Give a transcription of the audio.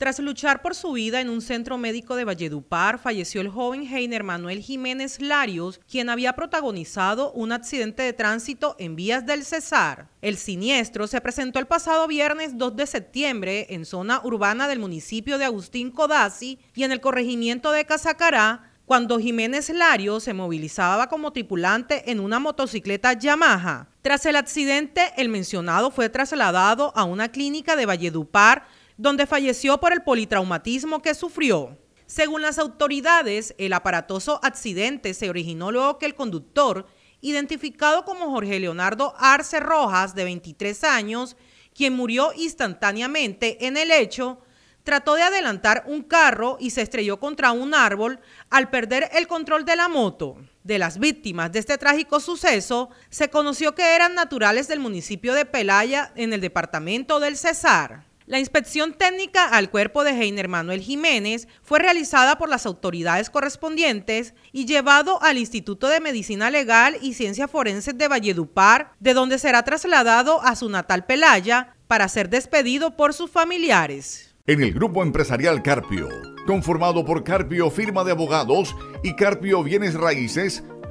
Tras luchar por su vida en un centro médico de Valledupar, falleció el joven Heiner Manuel Jiménez Larios, quien había protagonizado un accidente de tránsito en vías del Cesar. El siniestro se presentó el pasado viernes 2 de septiembre en zona urbana del municipio de Agustín Codazzi y en el corregimiento de Casacará, cuando Jiménez Larios se movilizaba como tripulante en una motocicleta Yamaha. Tras el accidente, el mencionado fue trasladado a una clínica de Valledupar donde falleció por el politraumatismo que sufrió. Según las autoridades, el aparatoso accidente se originó luego que el conductor, identificado como Jorge Leonardo Arce Rojas, de 23 años, quien murió instantáneamente en el hecho, trató de adelantar un carro y se estrelló contra un árbol al perder el control de la moto. De las víctimas de este trágico suceso, se conoció que eran naturales del municipio de Pelaya en el departamento del Cesar. La inspección técnica al cuerpo de Heiner Manuel Jiménez fue realizada por las autoridades correspondientes y llevado al Instituto de Medicina Legal y Ciencias Forenses de Valledupar, de donde será trasladado a su natal Pelaya para ser despedido por sus familiares. En el grupo empresarial Carpio, conformado por Carpio Firma de Abogados y Carpio Bienes Raíces,